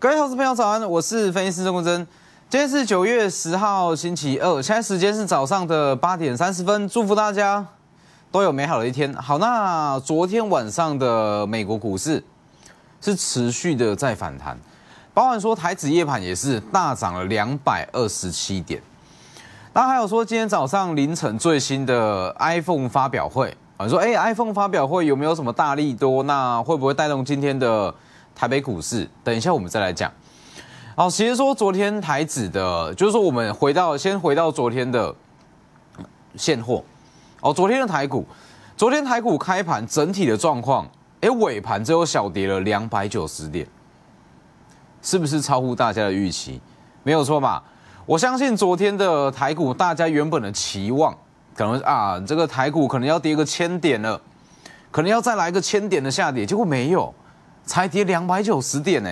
各位投资朋友早安，我是分析师郑国珍。今天是九月十号星期二，现在时间是早上的八点三十分，祝福大家都有美好的一天。好，那昨天晚上的美国股市是持续的在反弹，包含说台指夜盘也是大涨了两百二十七点。那还有说今天早上凌晨最新的 iPhone 发表会啊，说哎，iPhone 发表会有没有什么大力多？那会不会带动今天的？台北股市，等一下我们再来讲。好，其实说昨天台指的，就是说我们回到先回到昨天的现货。哦，昨天的台股，昨天台股开盘整体的状况，哎，尾盘只有小跌了两百九十点，是不是超乎大家的预期？没有错吧？我相信昨天的台股，大家原本的期望，可能啊，这个台股可能要跌个千点了，可能要再来个千点的下跌，结果没有。才跌两百九十点呢，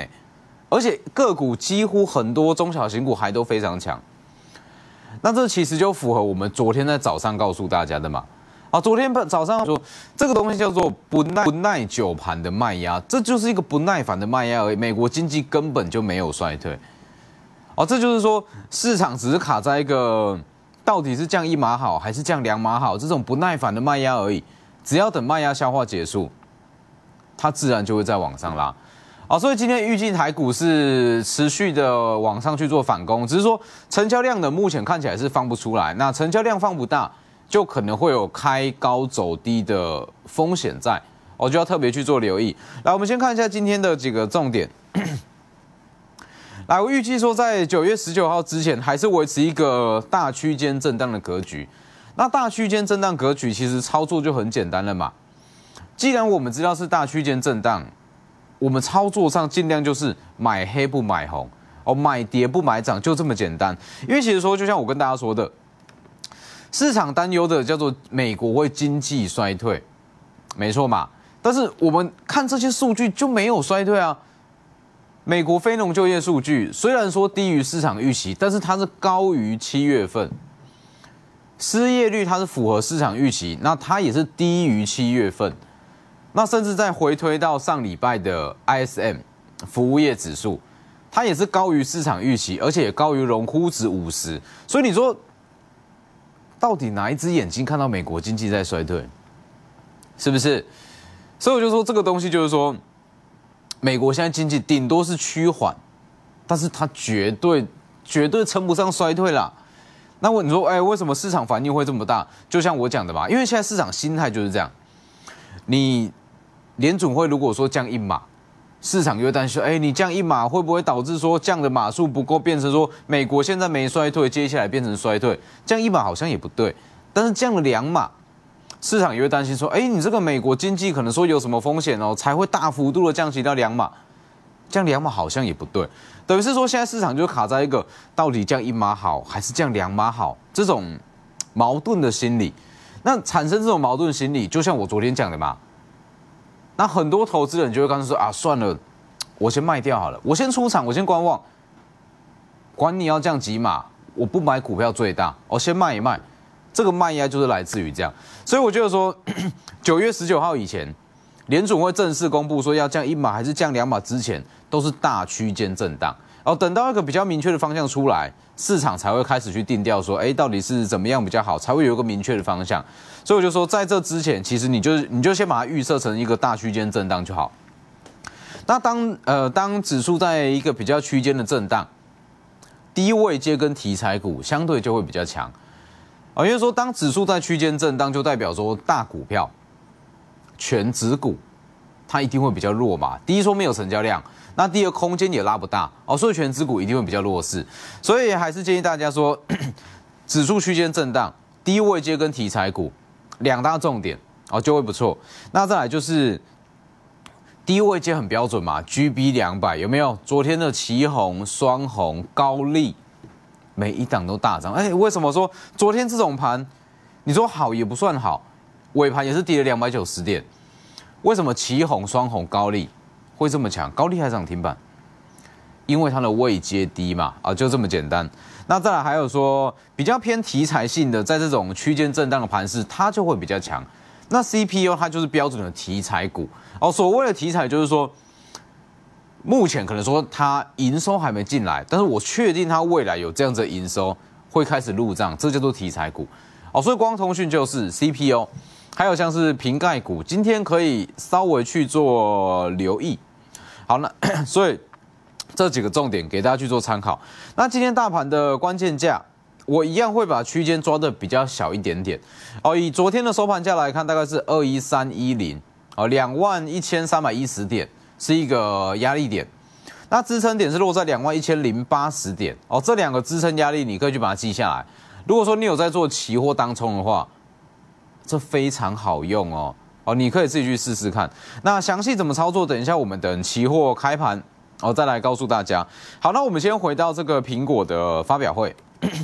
而且个股几乎很多中小型股还都非常强。那这其实就符合我们昨天在早上告诉大家的嘛。啊，昨天早上说这个东西叫做不耐不耐久盘的卖压，这就是一个不耐烦的卖压而已。美国经济根本就没有衰退。哦，这就是说市场只是卡在一个到底是降一码好还是降两码好这种不耐烦的卖压而已。只要等卖压消化结束。它自然就会再往上拉，好，所以今天预计台股是持续的往上去做反攻，只是说成交量呢，目前看起来是放不出来。那成交量放不大，就可能会有开高走低的风险在，我就要特别去做留意。来，我们先看一下今天的几个重点。来，我预计说在九月十九号之前，还是维持一个大区间震荡的格局。那大区间震荡格局，其实操作就很简单了嘛。既然我们知道是大区间震荡，我们操作上尽量就是买黑不买红，哦，买跌不买涨，就这么简单。因为其实说，就像我跟大家说的，市场担忧的叫做美国会经济衰退，没错嘛。但是我们看这些数据就没有衰退啊。美国非农就业数据虽然说低于市场预期，但是它是高于七月份。失业率它是符合市场预期，那它也是低于七月份。那甚至再回推到上礼拜的 ISM 服务业指数，它也是高于市场预期，而且也高于荣枯值五十。所以你说，到底哪一只眼睛看到美国经济在衰退？是不是？所以我就说这个东西就是说，美国现在经济顶多是趋缓，但是它绝对绝对称不上衰退啦。那我你说，哎，为什么市场反应会这么大？就像我讲的吧，因为现在市场心态就是这样，你。联准会如果说降一码，市场又担心，哎，你降一码会不会导致说降的码数不够，变成说美国现在没衰退，接下来变成衰退？降一码好像也不对，但是降了两码，市场也会担心说，哎，你这个美国经济可能说有什么风险哦，才会大幅度的降息到两码，降两码好像也不对，等于是说现在市场就卡在一个到底降一码好还是降两码好这种矛盾的心理，那产生这种矛盾心理，就像我昨天讲的嘛。那很多投资人就会刚才说啊，算了，我先卖掉好了，我先出场，我先观望，管你要降几码，我不买股票最大，我先卖一卖，这个卖压就是来自于这样，所以我觉得说，九月十九号以前，联总会正式公布说要降一码还是降两码之前，都是大区间震荡。哦，等到一个比较明确的方向出来，市场才会开始去定调，说，哎，到底是怎么样比较好，才会有一个明确的方向。所以我就说，在这之前，其实你就你就先把它预设成一个大区间震荡就好。那当呃当指数在一个比较区间的震荡，低位接跟题材股相对就会比较强。啊，因为说当指数在区间震荡，就代表说大股票、全指股，它一定会比较弱嘛。第一说没有成交量。那第二空间也拉不大哦，所以全指股一定会比较弱势，所以还是建议大家说，指数区间震荡，低位接跟题材股两大重点哦就会不错。那再来就是低位接很标准嘛，GB 两百有没有？昨天的旗红、双红、高丽，每一档都大涨。哎，为什么说昨天这种盘，你说好也不算好，尾盘也是跌了两百九十点，为什么旗红、双红、高丽？会这么强，高利还涨停板，因为它的位阶低嘛，啊，就这么简单。那再来还有说比较偏题材性的，在这种区间震荡的盘势，它就会比较强。那 CPU 它就是标准的题材股哦。所谓的题材就是说，目前可能说它营收还没进来，但是我确定它未来有这样子的营收会开始入账，这叫做题材股哦。所以光通讯就是 CPU，还有像是瓶盖股，今天可以稍微去做留意。好，那 所以这几个重点给大家去做参考。那今天大盘的关键价，我一样会把区间抓的比较小一点点哦。以昨天的收盘价来看，大概是二一三一零哦，两万一千三百一十点。是一个压力点，那支撑点是落在两万一千零八十点哦。这两个支撑压力你可以去把它记下来。如果说你有在做期货当冲的话，这非常好用哦哦，你可以自己去试试看。那详细怎么操作，等一下我们等期货开盘哦再来告诉大家。好，那我们先回到这个苹果的发表会。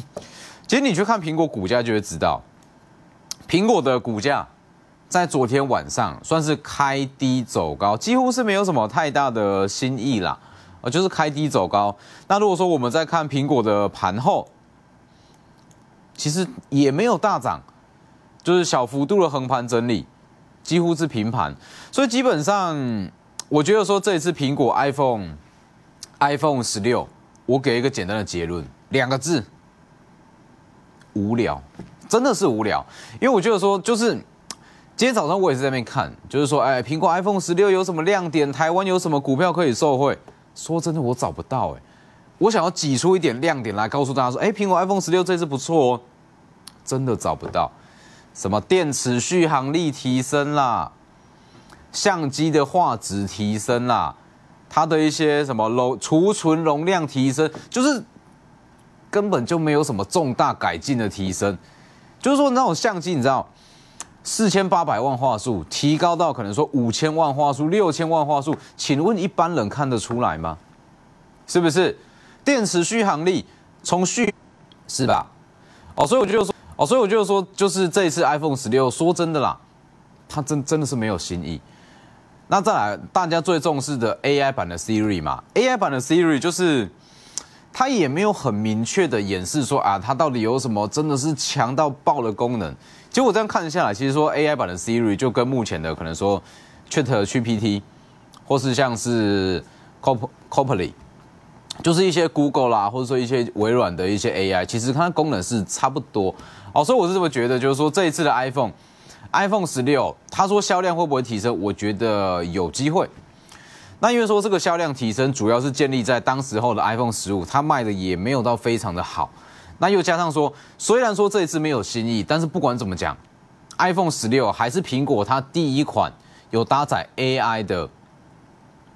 其实你去看苹果股价就会知道，苹果的股价。在昨天晚上算是开低走高，几乎是没有什么太大的新意啦，呃，就是开低走高。那如果说我们在看苹果的盘后，其实也没有大涨，就是小幅度的横盘整理，几乎是平盘。所以基本上，我觉得说这一次苹果 iPhone iPhone 十六，我给一个简单的结论，两个字：无聊，真的是无聊。因为我觉得说就是。今天早上我也是在那边看，就是说，哎，苹果 iPhone 十六有什么亮点？台湾有什么股票可以受惠？说真的，我找不到，哎，我想要挤出一点亮点来告诉大家说，哎，苹果 iPhone 十六这次不错哦，真的找不到。什么电池续航力提升啦，相机的画质提升啦，它的一些什么容储存容量提升，就是根本就没有什么重大改进的提升。就是说那种相机，你知道？四千八百万画素提高到可能说五千万画素、六千万画素，请问一般人看得出来吗？是不是？电池续航力从续是吧？哦，所以我就说，哦，所以我就说，就是这一次 iPhone 十六，说真的啦，它真真的是没有新意。那再来，大家最重视的 AI 版的 Siri 嘛，AI 版的 Siri 就是它也没有很明确的演示说啊，它到底有什么真的是强到爆的功能。其实我这样看下来，其实说 AI 版的 Siri 就跟目前的可能说 Chat GPT，或是像是 Cop Copilot，就是一些 Google 啦，或者说一些微软的一些 AI，其实它功能是差不多。哦，所以我是这么觉得，就是说这一次的 iPhone iPhone 十六，他说销量会不会提升？我觉得有机会。那因为说这个销量提升，主要是建立在当时候的 iPhone 十五，它卖的也没有到非常的好。那又加上说，虽然说这一次没有新意，但是不管怎么讲，iPhone 十六还是苹果它第一款有搭载 AI 的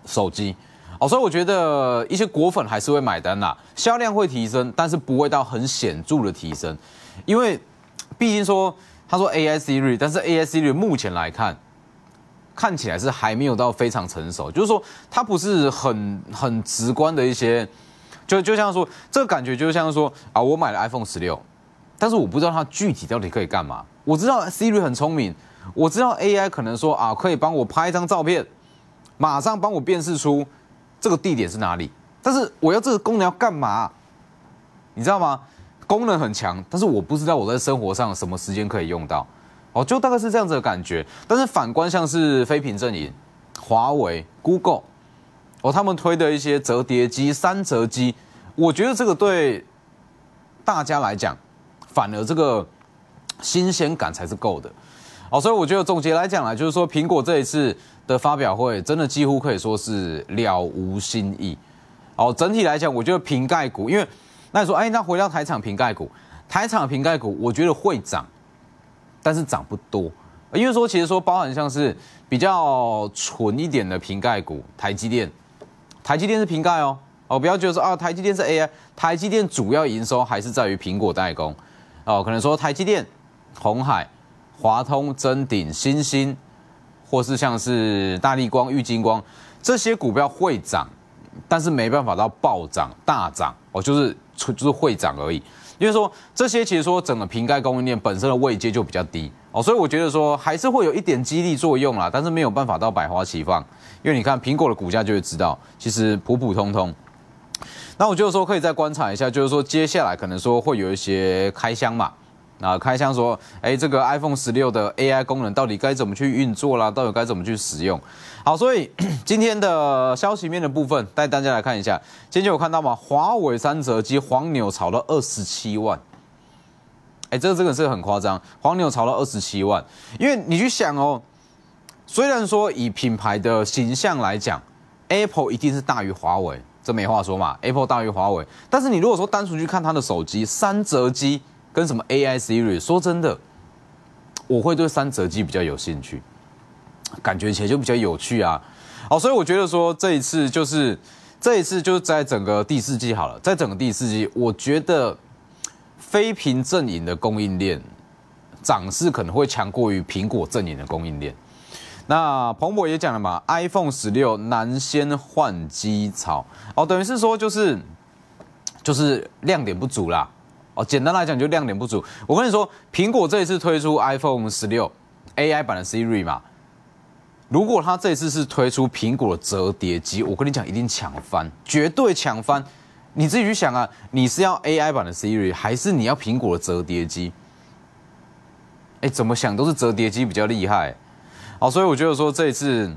手机哦，所以我觉得一些果粉还是会买单啦，销量会提升，但是不会到很显著的提升，因为毕竟说他说 AI Siri，但是 AI Siri 目前来看看起来是还没有到非常成熟，就是说它不是很很直观的一些。就就像说，这个感觉就像说啊，我买了 iPhone 十六，但是我不知道它具体到底可以干嘛。我知道 Siri 很聪明，我知道 AI 可能说啊，可以帮我拍一张照片，马上帮我辨识出这个地点是哪里。但是我要这个功能要干嘛？你知道吗？功能很强，但是我不知道我在生活上什么时间可以用到。哦，就大概是这样子的感觉。但是反观像是非屏阵营，华为、Google。哦，他们推的一些折叠机、三折机，我觉得这个对大家来讲，反而这个新鲜感才是够的。哦，所以我觉得总结来讲呢，就是说苹果这一次的发表会，真的几乎可以说是了无新意。哦，整体来讲，我觉得瓶盖股，因为那你说，哎，那回到台厂瓶盖股，台厂瓶盖股，我觉得会涨，但是涨不多。因为说，其实说包含像是比较纯一点的瓶盖股，台积电。台积电是瓶盖哦，哦，不要觉得说啊，台积电是 AI，台积电主要营收还是在于苹果代工，哦，可能说台积电、红海、华通、臻鼎、新兴，或是像是大力光、玉金光这些股票会涨，但是没办法到暴涨大涨，哦，就是就是会涨而已。因为说这些其实说整个瓶盖供应链本身的位阶就比较低哦，所以我觉得说还是会有一点激励作用啦，但是没有办法到百花齐放。因为你看苹果的股价就会知道，其实普普通通。那我就说可以再观察一下，就是说接下来可能说会有一些开箱嘛，啊，开箱说，哎，这个 iPhone 十六的 AI 功能到底该怎么去运作啦？到底该怎么去使用？好，所以 今天的消息面的部分带大家来看一下。今天有看到吗？华为三折机黄牛炒到二十七万，哎，这个这个是很夸张，黄牛炒到二十七万。因为你去想哦，虽然说以品牌的形象来讲，Apple 一定是大于华为，这没话说嘛，Apple 大于华为。但是你如果说单纯去看它的手机三折机。跟什么 AI Siri？说真的，我会对三折机比较有兴趣，感觉起来就比较有趣啊。好，所以我觉得说这一次就是这一次就是在整个第四季好了，在整个第四季，我觉得非屏阵营的供应链涨势可能会强过于苹果阵营的供应链。那彭博也讲了嘛，iPhone 十六难先换机潮，哦，等于是说就是就是亮点不足啦。哦，简单来讲就亮点不足。我跟你说，苹果这一次推出 iPhone 十六 AI 版的 Siri 嘛，如果它这次是推出苹果的折叠机，我跟你讲一定抢翻，绝对抢翻。你自己去想啊，你是要 AI 版的 Siri，还是你要苹果的折叠机？哎，怎么想都是折叠机比较厉害。好，所以我觉得说这一次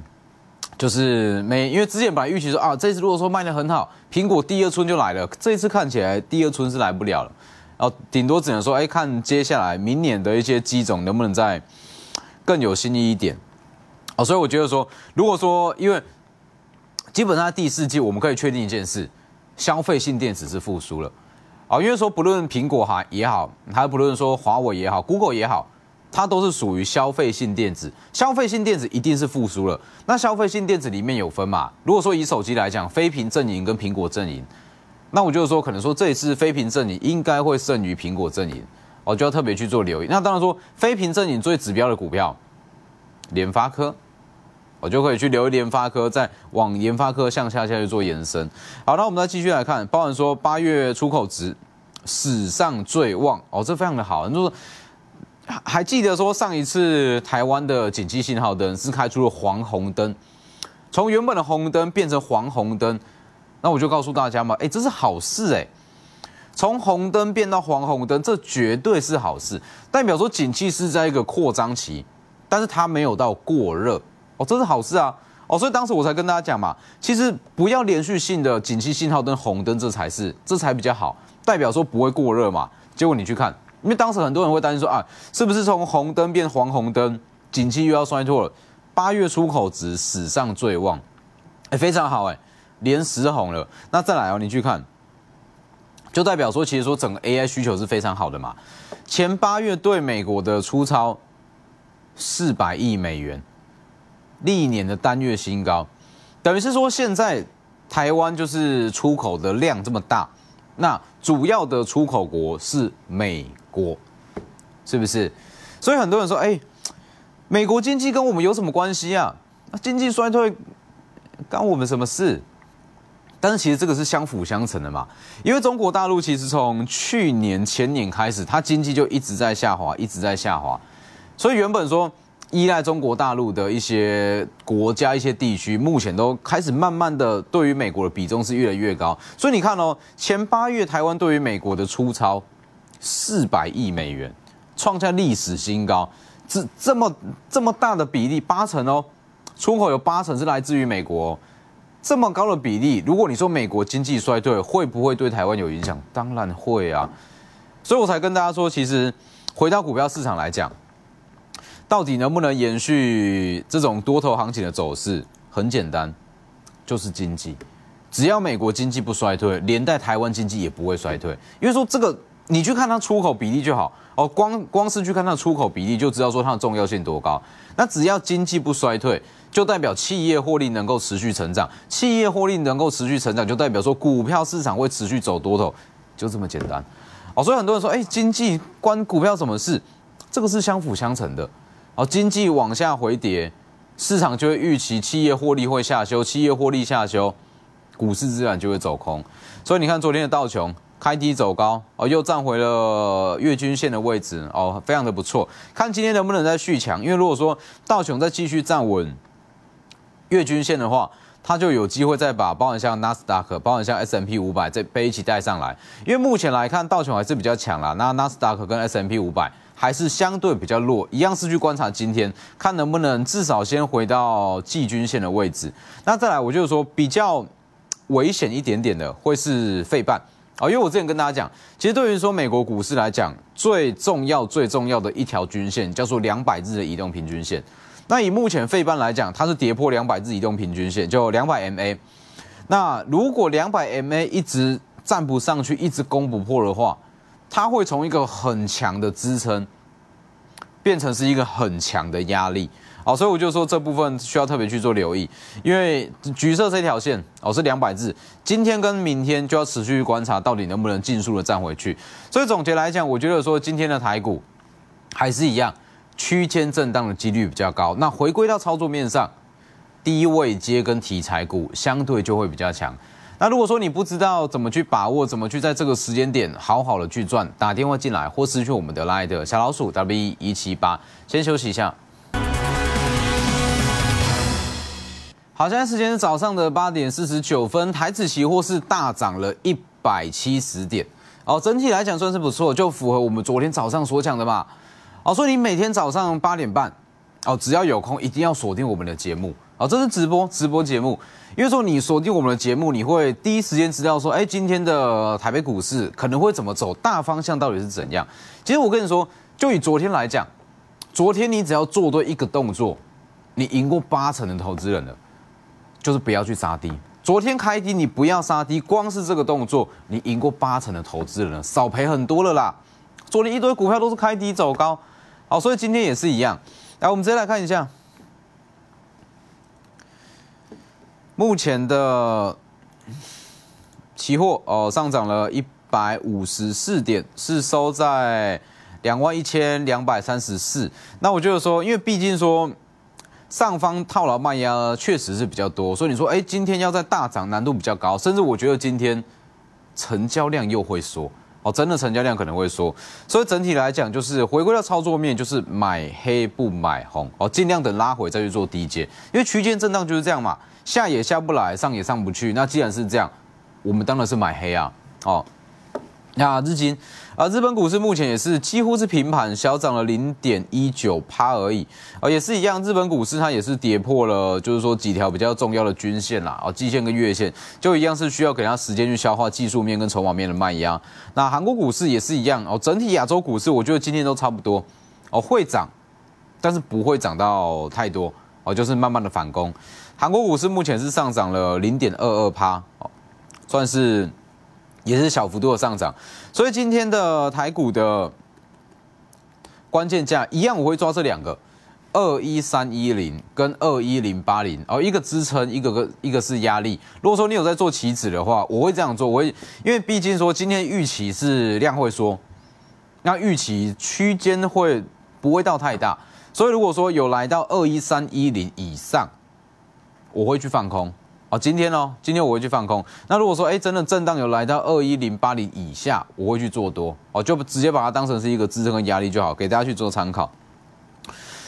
就是没，因为之前本来预期说啊，这次如果说卖的很好，苹果第二春就来了，这一次看起来第二春是来不了了。然后顶多只能说，哎，看接下来明年的一些机种能不能再更有新意一点。哦，所以我觉得说，如果说，因为基本上第四季我们可以确定一件事，消费性电子是复苏了。啊，因为说不论苹果哈也好，还不论说华为也好，Google 也好，它都是属于消费性电子。消费性电子一定是复苏了。那消费性电子里面有分嘛？如果说以手机来讲，非屏阵营跟苹果阵营。那我就是说，可能说这一次非屏阵营应该会胜于苹果阵营，我就要特别去做留意。那当然说，非屏阵营最指标的股票，联发科，我就可以去留意联发科，再往联发科向下下去做延伸。好，那我们再继续来看，包含说八月出口值史上最旺哦，这非常的好。你说还记得说上一次台湾的紧急信号灯是开出了黄红灯，从原本的红灯变成黄红灯。那我就告诉大家嘛，哎，这是好事哎，从红灯变到黄红灯，这绝对是好事，代表说景气是在一个扩张期，但是它没有到过热哦，这是好事啊哦，所以当时我才跟大家讲嘛，其实不要连续性的景气信号灯红灯，这才是这才比较好，代表说不会过热嘛。结果你去看，因为当时很多人会担心说啊，是不是从红灯变黄红灯，景气又要衰退了？八月出口值史上最旺，哎，非常好哎。连十红了，那再来哦，你去看，就代表说，其实说整个 AI 需求是非常好的嘛。前八月对美国的出超四百亿美元，历年的单月新高，等于是说现在台湾就是出口的量这么大，那主要的出口国是美国，是不是？所以很多人说，哎，美国经济跟我们有什么关系啊？经济衰退干我们什么事？但是其实这个是相辅相成的嘛，因为中国大陆其实从去年前年开始，它经济就一直在下滑，一直在下滑，所以原本说依赖中国大陆的一些国家、一些地区，目前都开始慢慢的对于美国的比重是越来越高。所以你看哦，前八月台湾对于美国的出超四百亿美元，创下历史新高，这这么这么大的比例，八成哦，出口有八成是来自于美国。这么高的比例，如果你说美国经济衰退会不会对台湾有影响？当然会啊，所以我才跟大家说，其实回到股票市场来讲，到底能不能延续这种多头行情的走势？很简单，就是经济，只要美国经济不衰退，连带台湾经济也不会衰退。因为说这个，你去看它出口比例就好哦，光光是去看它出口比例就知道说它的重要性多高。那只要经济不衰退。就代表企业获利能够持续成长，企业获利能够持续成长，就代表说股票市场会持续走多头，就这么简单。哦，所以很多人说，哎，经济关股票什么事？这个是相辅相成的。哦，经济往下回跌，市场就会预期企业获利会下修，企业获利下修，股市自然就会走空。所以你看昨天的道琼开低走高，哦，又站回了月均线的位置，哦，非常的不错。看今天能不能再续强，因为如果说道琼再继续站稳。月均线的话，它就有机会再把包含像纳斯达克、包含像 S M P 五百这背一起带上来。因为目前来看，道琼还是比较强啦，那纳斯达克跟 S M P 五百还是相对比较弱，一样是去观察今天，看能不能至少先回到季均线的位置。那再来，我就是说比较危险一点点的会是费半。啊，因为我之前跟大家讲，其实对于说美国股市来讲，最重要、最重要的一条均线叫做两百日的移动平均线。那以目前费半来讲，它是跌破两百日移动平均线，就两百 MA。那如果两百 MA 一直站不上去，一直攻不破的话，它会从一个很强的支撑，变成是一个很强的压力。好，所以我就说这部分需要特别去做留意，因为橘色这条线哦是两百字，今天跟明天就要持续观察到底能不能尽速的站回去。所以总结来讲，我觉得说今天的台股还是一样区间震荡的几率比较高。那回归到操作面上，低位接跟题材股相对就会比较强。那如果说你不知道怎么去把握，怎么去在这个时间点好好的去赚，打电话进来或失去我们的 Line 小老鼠 W 一七八，先休息一下。好，现在时间是早上的八点四十九分，台指期货是大涨了一百七十点，哦，整体来讲算是不错，就符合我们昨天早上所讲的嘛，哦，所以你每天早上八点半，哦，只要有空一定要锁定我们的节目，哦，这是直播直播节目，因为说你锁定我们的节目，你会第一时间知道说，哎，今天的台北股市可能会怎么走，大方向到底是怎样。其实我跟你说，就以昨天来讲，昨天你只要做对一个动作，你赢过八成的投资人了。就是不要去杀低。昨天开低，你不要杀低，光是这个动作，你赢过八成的投资人，少赔很多了啦。昨天一堆股票都是开低走高，好，所以今天也是一样。来，我们直接来看一下，目前的期货哦上涨了一百五十四点，是收在两万一千两百三十四。那我就是说，因为毕竟说。上方套牢卖压确实是比较多，所以你说，哎，今天要在大涨难度比较高，甚至我觉得今天成交量又会缩，哦，真的成交量可能会缩，所以整体来讲就是回归到操作面，就是买黑不买红，哦，尽量等拉回再去做低阶，因为区间震荡就是这样嘛，下也下不来，上也上不去，那既然是这样，我们当然是买黑啊，哦。那日经啊，日本股市目前也是几乎是平盘，小涨了零点一九趴而已啊，也是一样，日本股市它也是跌破了，就是说几条比较重要的均线啦，啊，季线跟月线就一样是需要给它时间去消化技术面跟筹码面的卖压。那韩国股市也是一样哦，整体亚洲股市我觉得今天都差不多哦，会涨，但是不会涨到太多哦，就是慢慢的反攻。韩国股市目前是上涨了零点二二趴哦，算是。也是小幅度的上涨，所以今天的台股的关键价一样，我会抓这两个二一三一零跟二一零八零哦，一个支撑，一个个一个是压力。如果说你有在做棋子的话，我会这样做，我会因为毕竟说今天预期是量会缩，那预期区间会不会到太大，所以如果说有来到二一三一零以上，我会去放空。哦，今天哦，今天我会去放空。那如果说，哎，真的震荡有来到二一零八零以下，我会去做多。哦，就直接把它当成是一个支撑跟压力就好，给大家去做参考。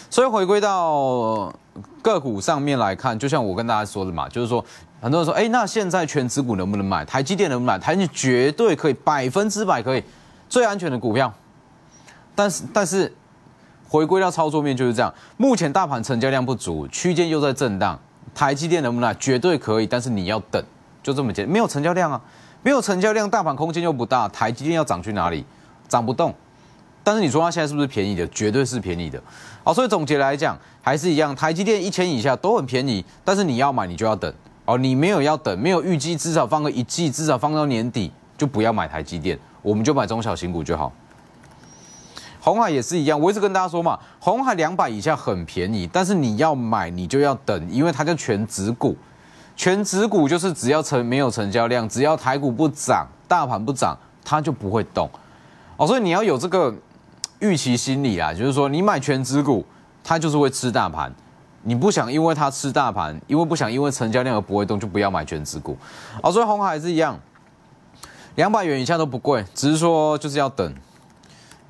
所以回归到个股上面来看，就像我跟大家说的嘛，就是说，很多人说，哎，那现在全指股能不能买？台积电能不能买？台积绝对可以，百分之百可以，最安全的股票。但是，但是回归到操作面就是这样，目前大盘成交量不足，区间又在震荡。台积电能不能？绝对可以，但是你要等，就这么简单。没有成交量啊，没有成交量，大盘空间又不大，台积电要涨去哪里？涨不动。但是你说它现在是不是便宜的？绝对是便宜的。好，所以总结来讲，还是一样，台积电一千以下都很便宜，但是你要买，你就要等。哦，你没有要等，没有预计，至少放个一季，至少放到年底，就不要买台积电，我们就买中小型股就好。红海也是一样，我一直跟大家说嘛，红海两百以下很便宜，但是你要买你就要等，因为它叫全指股，全指股就是只要成没有成交量，只要台股不涨，大盘不涨，它就不会动。哦，所以你要有这个预期心理啊，就是说你买全指股，它就是会吃大盘，你不想因为它吃大盘，因为不想因为成交量而不会动，就不要买全指股。哦，所以红海是一样，两百元以下都不贵，只是说就是要等。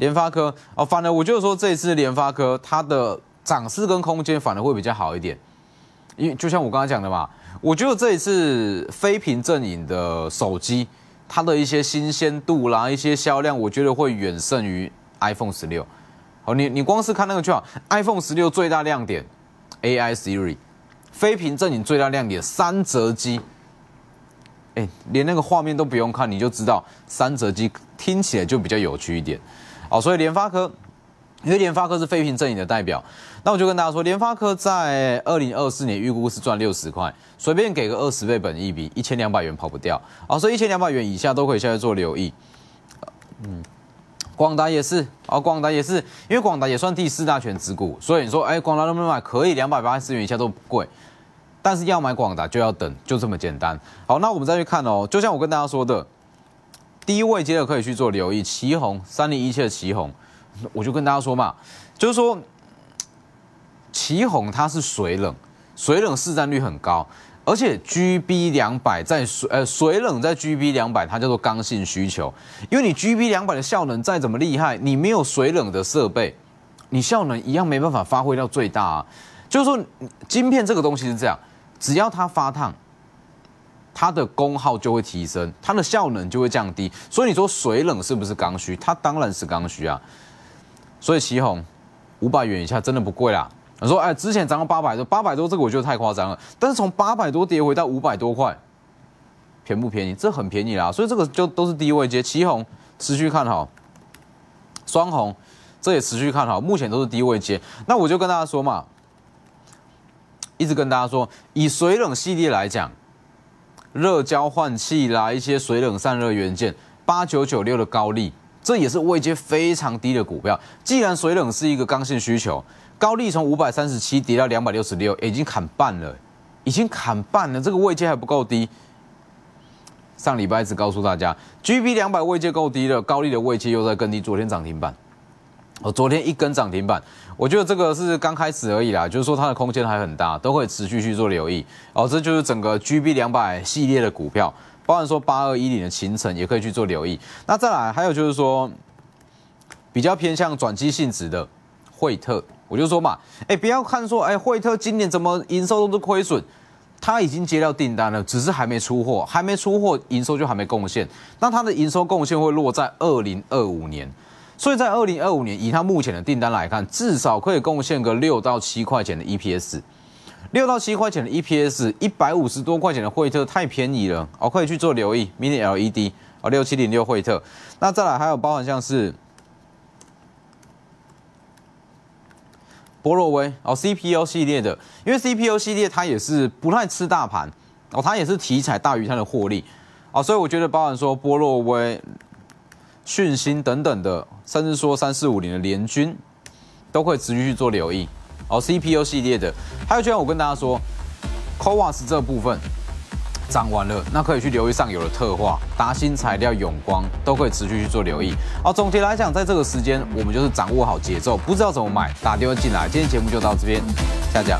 联发科哦，反而我就是说这一次联发科它的涨势跟空间反而会比较好一点，因为就像我刚才讲的嘛，我觉得这一次非屏阵营的手机，它的一些新鲜度啦，一些销量，我觉得会远胜于 iPhone 十六。好，你你光是看那个就好，iPhone 十六最大亮点 AI Siri，非屏阵营最大亮点三折机。哎，连那个画面都不用看，你就知道三折机听起来就比较有趣一点。好，所以联发科，因为联发科是废品阵营的代表，那我就跟大家说，联发科在二零二四年预估是赚六十块，随便给个二十倍本益比，一千两百元跑不掉。好，所以一千两百元以下都可以下去做留意。嗯，广达也是，啊，广达也是，因为广达也算第四大权值股，所以你说，哎，广达能不能买？可以，两百八十元以下都不贵。但是要买广达就要等，就这么简单。好，那我们再去看哦，就像我跟大家说的，第一位接着可以去做留意，旗红三零一七的旗红，我就跟大家说嘛，就是说旗红它是水冷，水冷市占率很高，而且 GB 两百在水呃水冷在 GB 两百它叫做刚性需求，因为你 GB 两百的效能再怎么厉害，你没有水冷的设备，你效能一样没办法发挥到最大啊。就是说，晶片这个东西是这样。只要它发烫，它的功耗就会提升，它的效能就会降低。所以你说水冷是不是刚需？它当然是刚需啊。所以旗红五百元以下真的不贵啦。我说哎，之前涨到八百多，八百多这个我觉得太夸张了。但是从八百多跌回到五百多块，便不便宜？这很便宜啦。所以这个就都是低位接。旗红持续看好，双红这也持续看好，目前都是低位接。那我就跟大家说嘛。一直跟大家说，以水冷系列来讲，热交换器啦，一些水冷散热元件，八九九六的高利，这也是位阶非常低的股票。既然水冷是一个刚性需求，高利从五百三十七跌到两百六十六，已经砍半了，已经砍半了，这个位阶还不够低。上礼拜只告诉大家，GB 两百位阶够低了，高利的位阶又在更低，昨天涨停板。我昨天一根涨停板，我觉得这个是刚开始而已啦，就是说它的空间还很大，都会持续去做留意。哦，这就是整个 GB 两百系列的股票，包含说八二一零的秦城也可以去做留意。那再来还有就是说，比较偏向转机性质的惠特，我就说嘛，哎，不要看说，哎，惠特今年怎么营收都是亏损，他已经接到订单了，只是还没出货，还没出货，营收就还没贡献。那它的营收贡献会落在二零二五年。所以在二零二五年，以它目前的订单来看，至少可以贡献个六到七块钱的 EPS。六到七块钱的 EPS，一百五十多块钱的惠特太便宜了，哦，可以去做留意。Mini LED 哦，六七零六惠特。那再来还有包含像是波洛威哦，CPU 系列的，因为 CPU 系列它也是不太吃大盘哦，它也是题材大于它的获利哦，所以我觉得包含说波洛威。讯星等等的，甚至说三四五零的联军，都会持续去做留意。哦，CPU 系列的，还有就像我跟大家说 c o w a s 这部分涨完了，那可以去留意上游的特化、达新材料、永光，都可以持续去做留意。好，总体来讲，在这个时间，我们就是掌握好节奏，不知道怎么买，打电话进来。今天节目就到这边，下架。